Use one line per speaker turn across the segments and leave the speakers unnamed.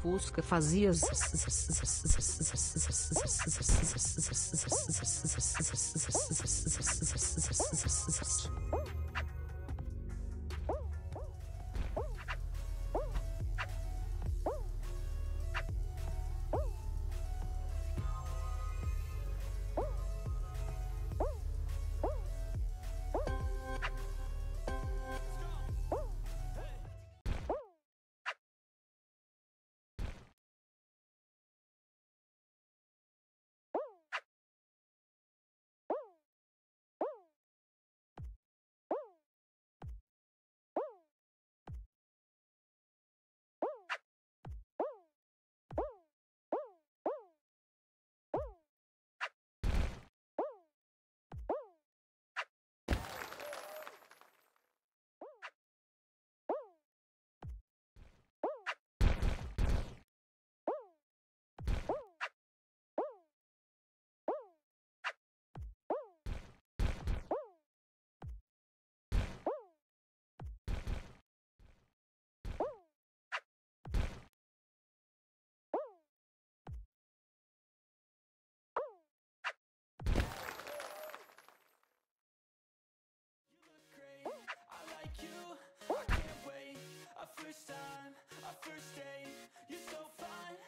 Fusca fazia.
First time, a first date You're so fine,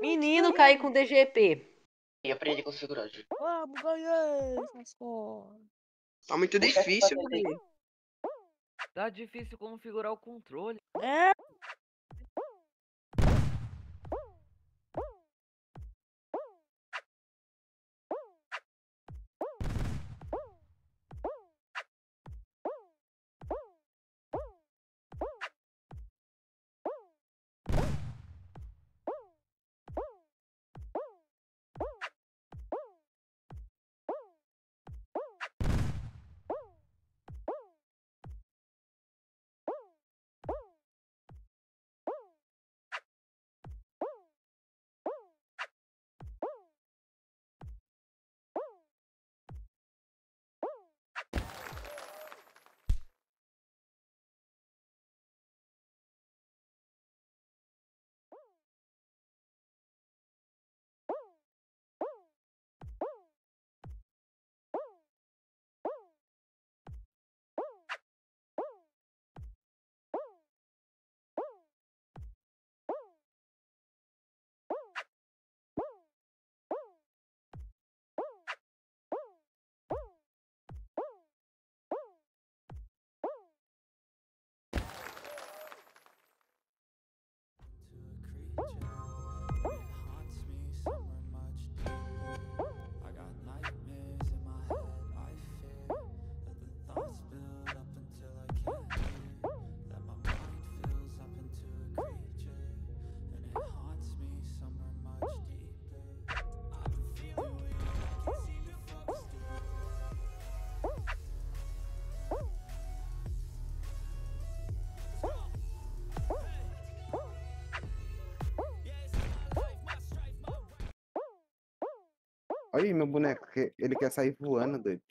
Menino, caí com DGP.
E aprendi com segurança.
Vamos, coisas.
Tá muito
eu
difícil,
aí.
velho.
Tá difícil configurar o controle.
É,
Olha aí meu boneco, ele quer sair voando, doido.